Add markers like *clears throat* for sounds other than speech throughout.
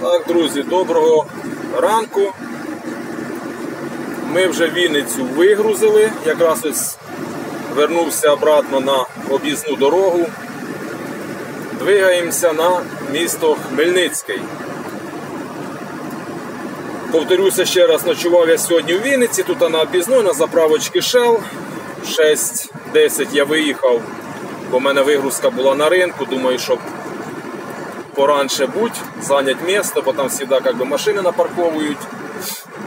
Так, друзі, доброго ранку. Ми вже Вінницю вигрузили. Якраз ось вернувся обратно на об'їзну дорогу. Двигаємося на місто Хмельницький. Повторюся ще раз, ночував я сьогодні у Вінниці, тут на об'їзну, на заправочці Shell. 6-10 я виїхав, бо в мене вигрузка була на ринку. Думаю, щоб поранше будь, зайняти місто, бо там завжди как би, машини напарковують.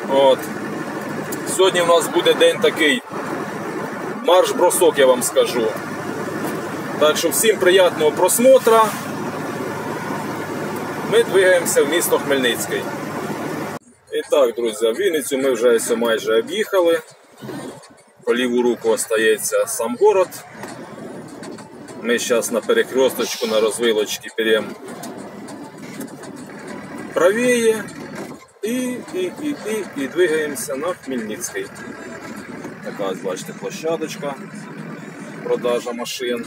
От. Сьогодні в нас буде день такий марш-бросок, я вам скажу. Так що всім приємного просмотра. Ми двигаємося в місто Хмельницький. І так, друзі, Вінницю ми вже майже об'їхали. По ліву руку остається сам город. Ми зараз на перекресточку, на розвилочці беремо правее і, і, і, і, і двигаємося на Хмельницький. Така бачите, площадочка, продажа машин.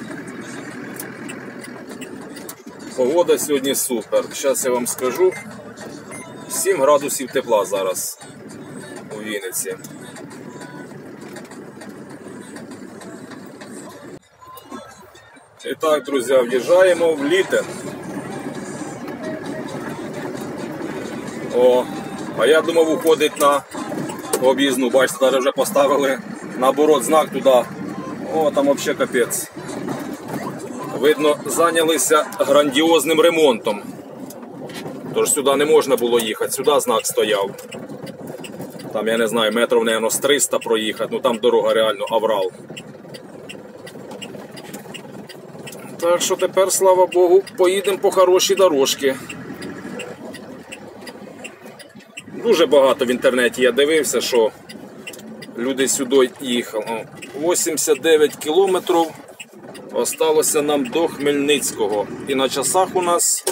Погода сьогодні супер. Зараз я вам скажу. 7 градусів тепла зараз у Вінниці. І так, друзі, в'їжджаємо в Літен. О, а я думав уходить на об'їзну. Бачите, навіть вже поставили наоборот знак туди. О, там взагалі капець. Видно, зайнялися грандіозним ремонтом. Тож сюди не можна було їхати, сюди знак стояв. Там, я не знаю, метрів, мабуть, з 300 проїхати, ну там дорога реально аврал. Так що тепер, слава Богу, поїдемо по хорошій дорожці. Дуже багато в інтернеті я дивився, що люди сюди їхали. 89 кілометрів осталося нам до Хмельницького. І на часах у нас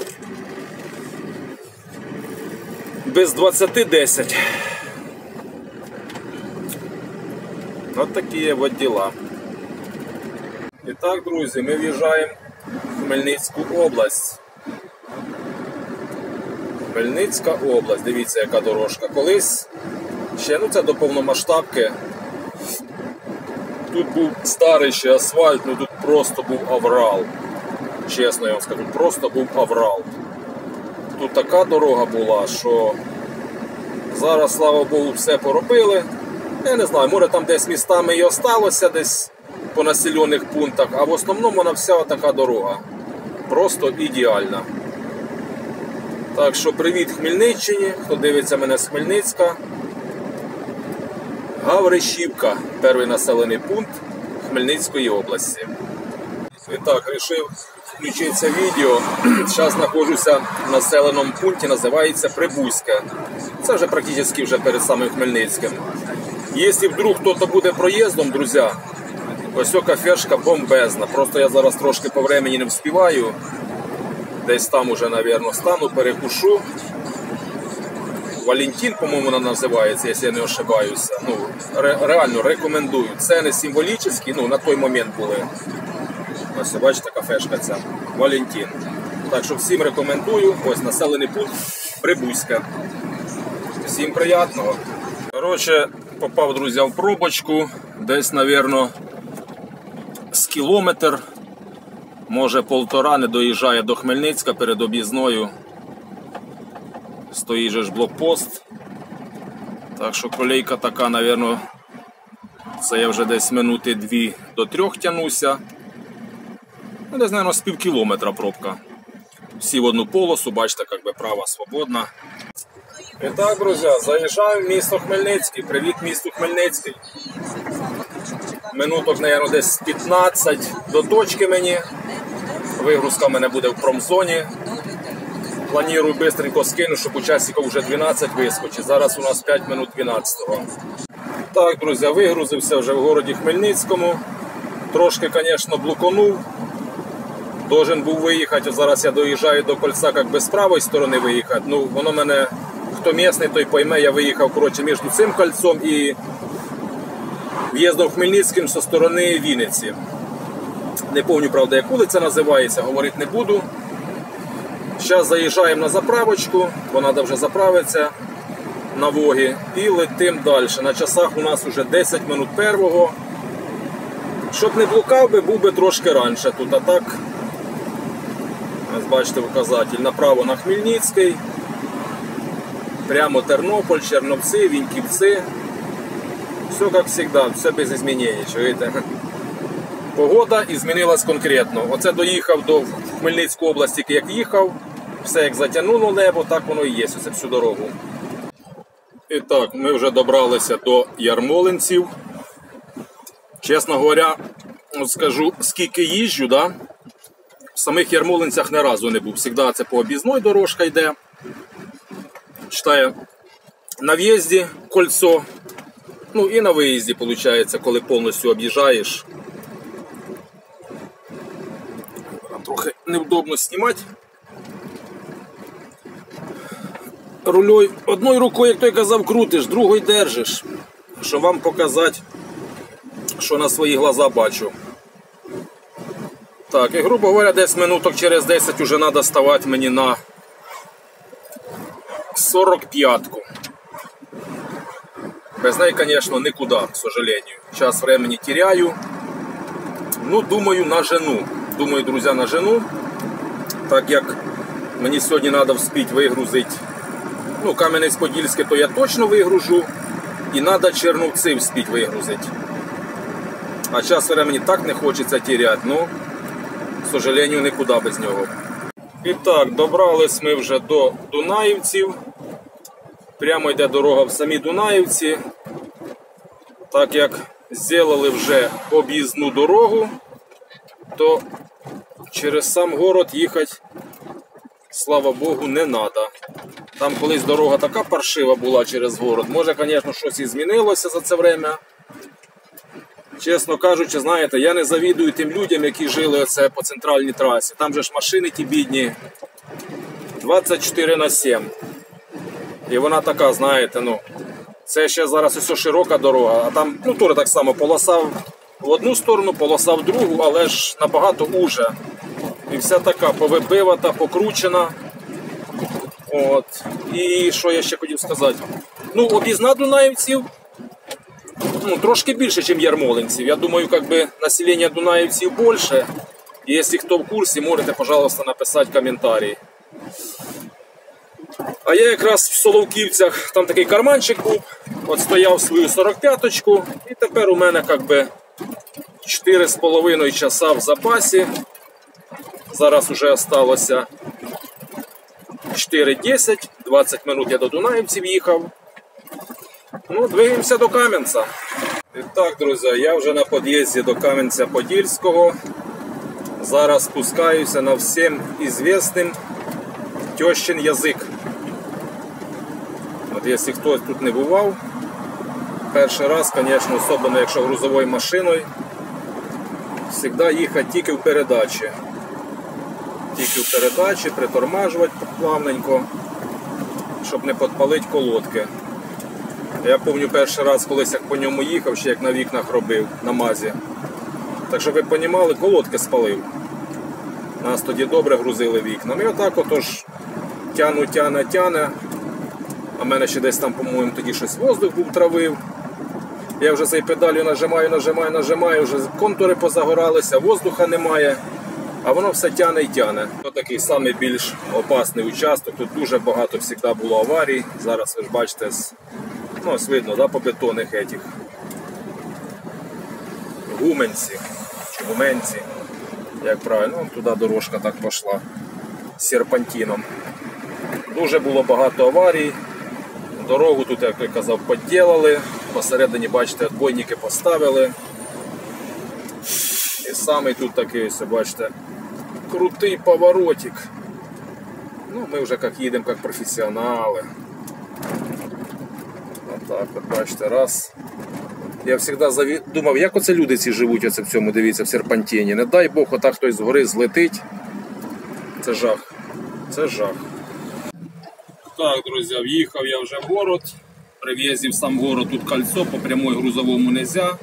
без 20-10. От такі от діла. І так, друзі, ми в'їжджаємо в Хмельницьку область. Хмельницька область, дивіться, яка дорожка. Колись ще ну це до повномасштабки. Тут був старий ще асфальт, ну тут просто був аврал. Чесно я вам скажу, просто був аврал. Тут така дорога була, що зараз, слава Богу, все поробили. Я не знаю, може там десь містами і осталося, десь по населених пунктах, а в основному вона вся така дорога. Просто ідеальна. Так що привіт Хмельниччині, хто дивиться мене з Хмельницька. Гаврищівка, перший населений пункт Хмельницької області. І так, вирішив включитися відео. *clears throat* Зараз знаходжуся в населеному пункті, називається Прибузьке. Це вже практично вже перед самим Хмельницьким. Якщо вдруг хтось буде проїздом, друзі, ось кафешка бомбезна. Просто я зараз трошки по времени не вспіваю. Десь там уже, мабуть, стану, перекушу. Валентин, по-моєму, вона називається, якщо я не ошибаюся. Ну, ре реально рекомендую. Ціни символічні, ну, на той момент були. Ось, бачите, кафешка ця. Валентин. Так що всім рекомендую. Ось населений пункт Прибузька. Всім приємного. Коротше, попав, друзі, в пробочку. Десь, мабуть, з кілометр. Може полтора не доїжджає до Хмельницька перед об'їзною. Стоїть же ж блокпост. Так що колейка така, мабуть, це я вже десь минути дві до трьох тянуся. Ну, Десь, мабуть, з пів кілометра пробка. Всі в одну полосу, бачите, як би права свободна. І так, друзі, заїжджаю в місто Хмельницький. Привіт місту Хмельницький. Минуток, мабуть, десь 15 до точки мені. Вигрузка в мене буде в промзоні. Планую швидко скину, щоб у часиків вже 12 вискочить. Зараз у нас 5 минут 12-го. Так, друзі, вигрузився вже в городі Хмельницькому. Трошки, звісно, блуконув. Должен був виїхати. Зараз я доїжджаю до кольця, як би з правої сторони виїхати. Ну, воно мене, хто місний, той пойме, я виїхав коротше, між цим кольцом і в'їздом Хмельницьким зі сторони Вінниці. Не пам'ятаю, правда, як вулиця називається, говорити не буду. Зараз заїжджаємо на заправочку, бо треба вже заправитися на вогі і летимо далі. На часах у нас вже 10 минут первого. Щоб не блукав би, був би трошки раніше тут, а так, ось бачите, указатель направо на Хмельницький, прямо Тернополь, Черновці, Віньківці. Все як завжди, все без змінень, чуєте? Погода і змінилась конкретно. Оце доїхав до Хмельницької області, як їхав, все як затягнуло небо, так воно і є, оце всю дорогу. І так, ми вже добралися до Ярмолинців. Чесно говоря, скажу, скільки їжджу, да? в самих Ярмолинцях не разу не був. Всегда це по об'їзної дорожка йде. Читаю, на в'їзді кольцо, ну і на виїзді, виходить, коли повністю об'їжджаєш. Невдобно знімати. Рулей одною рукою, як той казав, крутиш, другою держиш, щоб вам показати, що на свої глаза бачу. Так, і грубо говоря, десь минуток через 10 вже треба ставати мені на 45-ку. Без неї, звісно, нікуди, к сожалению. Час времени теряю. Ну, думаю, на жену. Думаю, друзі, на жену. Так як мені сьогодні треба вспіть вигрузити. Ну, Кам'янець-Подільське, то я точно вигружу. І треба Черновці вспіть вигрузити. А час времени так не хочеться теряти. Ну, к сожалению, нікуди без нього. І так, добрались ми вже до Дунаївців. Прямо йде дорога в самі Дунаївці. Так як зробили вже об'їзну дорогу, то через сам город їхати, слава Богу, не треба. Там колись дорога така паршива була через город. Може, звісно, щось і змінилося за це время. Чесно кажучи, знаєте, я не завідую тим людям, які жили оце по центральній трасі. Там же ж машини ті бідні 24 на 7. І вона така, знаєте, ну, це ще зараз ось широка дорога, а там ну, теж так само полоса в одну сторону, полоса в другу, але ж набагато уже. І вся така повибивата, покручена. От. І що я ще хотів сказати? Ну, об'їзна Дунаївців ну, трошки більше, ніж Ярмолинців. Я думаю, бы населення Дунаївців більше. І якщо хто в курсі, можете, пожалуйста, написати коментарі. А я якраз в Соловківцях, там такий карманчик був, от стояв свою 45-ку, і тепер у мене как би 4,5 часа в запасі. Зараз вже залишилося 4.10, 20 минут я до Дунаївців їхав. Ну, двигаємося до Кам'янця. І так, друзі, я вже на під'їзді до Кам'янця-Подільського. Зараз спускаюся на всім ізвісним тещин язик. От якщо хтось тут не бував, перший раз, звісно, особливо якщо грузовою машиною, завжди їхати тільки в передачі. Тільки в передачі, притормажувати плавненько, щоб не підпалити колодки. Я пам'ятаю перший раз, колись як по ньому їхав, ще як на вікнах робив на мазі. Так щоб ви розуміли, колодки спалив. Нас тоді добре грузили вікнам. І отак отож тяну, тяне, тяне. А в мене ще десь там, по-моєму, тоді щось воздух був травив. Я вже цей педалю нажимаю, нажимаю, нажимаю, вже контури позагоралися, воздуха немає, а воно все тяне і тяне. Це такий самий більш опасний участок. Тут дуже багато завжди було аварій. Зараз ви ж бачите, ну, ось видно, да, по бетонних етіх. Гуменці чи гуменці, як правильно, Вон туди дорожка так пішла серпантином. Дуже було багато аварій. Дорогу тут, як я казав, підділили. Посередині, бачите, отбойники поставили. І саме тут такий, ось, бачите, крутий поворотик. Ну, ми вже як їдемо як професіонали. Отак, от бачите, раз. Я завжди заві... думав, як оце люди ці живуть оце в цьому, дивіться, в серпантині. Не дай Бог, отак хтось згори злетить. Це жах. Це жах. Так, друзі, в'їхав я вже в город. При в сам город тут кольцо, по прямой грузовому нельзя.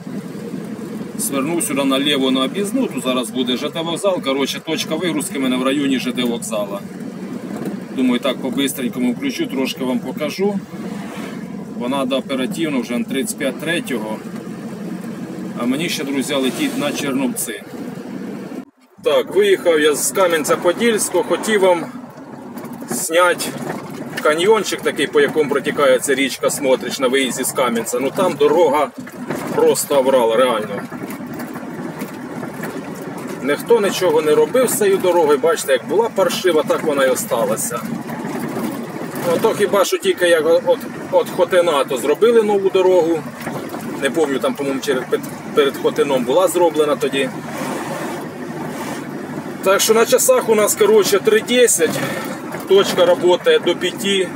Свернув сюди наліво на об'їзну, тут зараз буде ЖД вокзал. Коротше, точка вигрузки в мене в районі ЖД вокзала. думаю, так по-бистренькому включу, трошки вам покажу. Вона треба оперативно вже на 35-3. А мені ще, друзі, летіть на Черновці. Так, виїхав я з Кам'янця-Подільського, хотів вам зняти каньйончик такий, по якому протікає ця річка Смотрич на виїзді з Кам'янця. Ну там дорога просто аврала, реально. Ніхто нічого не робив з цією дорогою, бачите, як була паршива, так вона і осталася. Ото хіба що тільки як от, от Хотина, то зробили нову дорогу. Не пам'ятаю, там, по-моєму, перед Хотином була зроблена тоді. Так що на часах у нас, коротше, 3.10. Точка працює до 5,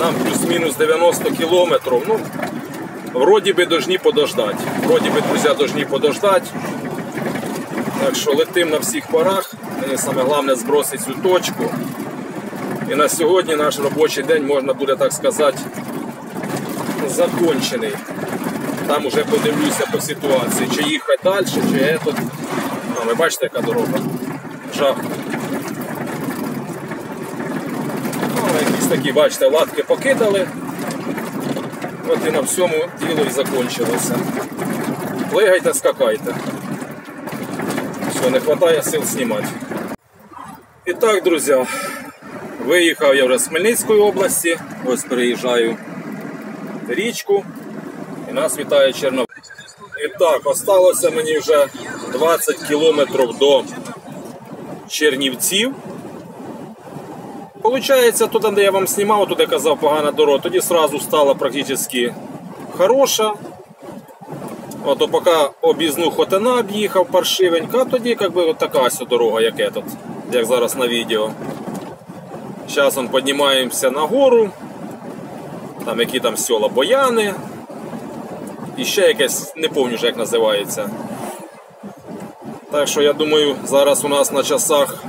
нам плюс-мінус 90 кілометрів. Ну, вроді би должні подождати. Вроді би, друзі, должні подождати. Так що летим на всіх парах. Мені саме головне збросити цю точку. І на сьогодні наш робочий день, можна буде так сказати, закончений. Там уже подивлюся по ситуації, чи їхати далі, чи этот. А, ви бачите, яка дорога. Жах. Ну, якісь такі, бачите, латки покидали. От і на всьому діло і закінчилося. Плигайте, скакайте. Все, не вистачає сил знімати. І так, друзі, виїхав я вже з Хмельницької області. Ось переїжджаю річку. І нас вітає Чернов. І так, осталося мені вже 20 кілометрів до Чернівців. Получається, туди, де я вам знімав, туди казав погана дорога, тоді одразу стала практично хороша. Ото поки об'їзну Хотина об'їхав паршивенько, а тоді якби от така ось дорога, як этот, як зараз на відео. Зараз піднімаємося на гору, там які там села Бояни. І ще якесь, не пам'ятаю як називається. Так що я думаю, зараз у нас на часах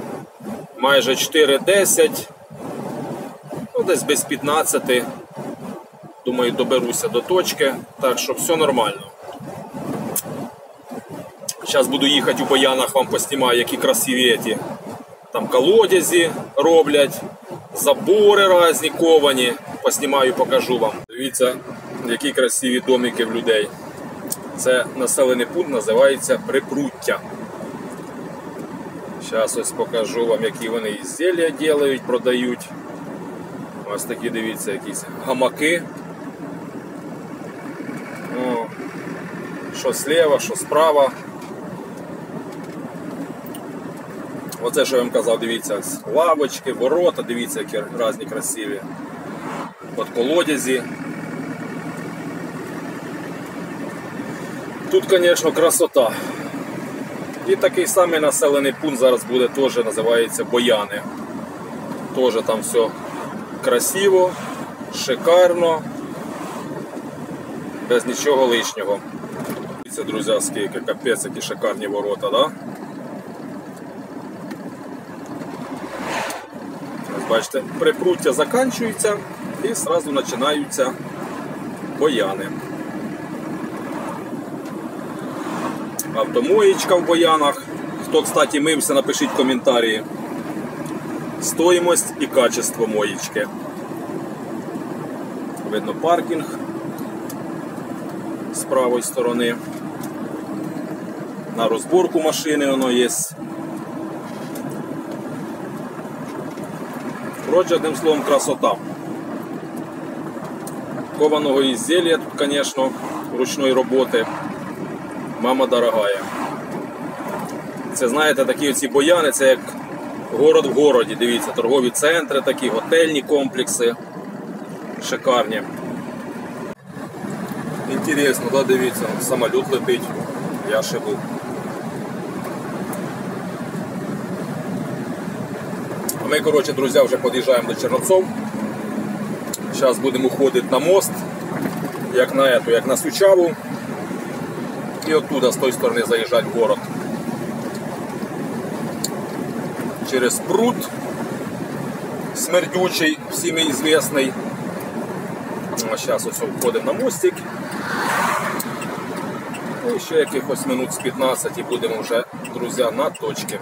майже 4.10, ну десь без 15. Думаю, доберуся до точки, так що все нормально. Зараз буду їхати у Боянах, вам поснімаю, які красиві ті. Там колодязі роблять, забори різні ковані. Поснімаю, покажу вам. Дивіться, які красиві домики в людей. Це населений пункт називається Припруття. Зараз ось покажу вам, які вони ізділля ділають, продають. Ось такі, дивіться, якісь гамаки. О, що зліва, що справа. Оце, що я вам казав, дивіться, лавочки, ворота, дивіться, які різні красиві. От колодязі. Тут, звісно, красота. І такий самий населений пункт зараз буде теж називається Бояни. Теж там все красиво, шикарно, без нічого лишнього. Це, друзі, скільки капець, які шикарні ворота, да? Бачите, припруття закінчується і одразу починаються бояни. Автомоєчка в боянах. Хто, кстати, мився, напишіть коментарі. Стоїмость і качество моєчки. Видно паркінг з правої сторони. На розборку машини воно є. Коротше, одним словом, красота. Кованого ізделія тут, звісно, ручної роботи. Мама дорогая. Це, знаєте, такі оці бояни, це як город в городі. Дивіться, торгові центри, такі готельні комплекси. Шикарні. Інтересно, да, дивіться, самоліт летить. Я ще був. Ми, коротше, друзі, вже під'їжджаємо до Черновців. Зараз будемо ходити на мост, як на ету, як на Сучаву. І оттуда з тої сторони заїжджати в город. Через пруд смердючий, всім известний. А зараз ось входимо на мостик. І ще якихось минут з 15 і будемо вже, друзі, на точці.